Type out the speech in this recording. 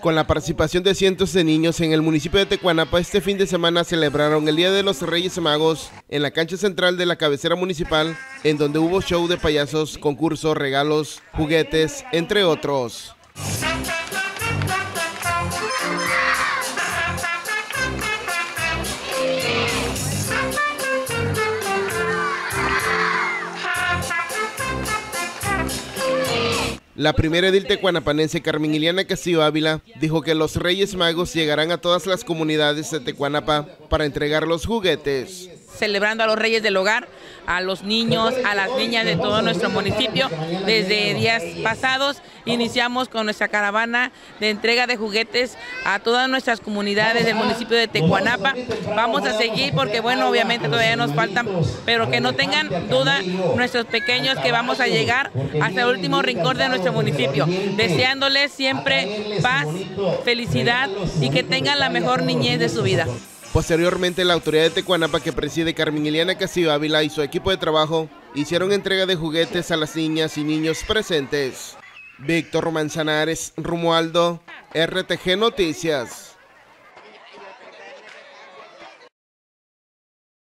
Con la participación de cientos de niños en el municipio de Tecuanapa, este fin de semana celebraron el Día de los Reyes Magos en la cancha central de la cabecera municipal, en donde hubo show de payasos, concursos, regalos, juguetes, entre otros. La primera edil tecuanapanense Carmen Iliana Castillo Ávila dijo que los Reyes Magos llegarán a todas las comunidades de Tecuanapa para entregar los juguetes celebrando a los reyes del hogar, a los niños, a las niñas de todo nuestro municipio. Desde días pasados iniciamos con nuestra caravana de entrega de juguetes a todas nuestras comunidades del municipio de Tecuanapa. Vamos a seguir porque, bueno, obviamente todavía nos faltan, pero que no tengan duda nuestros pequeños que vamos a llegar hasta el último rincón de nuestro municipio, deseándoles siempre paz, felicidad y que tengan la mejor niñez de su vida. Posteriormente, la autoridad de Tecuanapa que preside Carmen Iliana Castillo Ávila y su equipo de trabajo hicieron entrega de juguetes a las niñas y niños presentes. Víctor Manzanares, Rumualdo, RTG Noticias.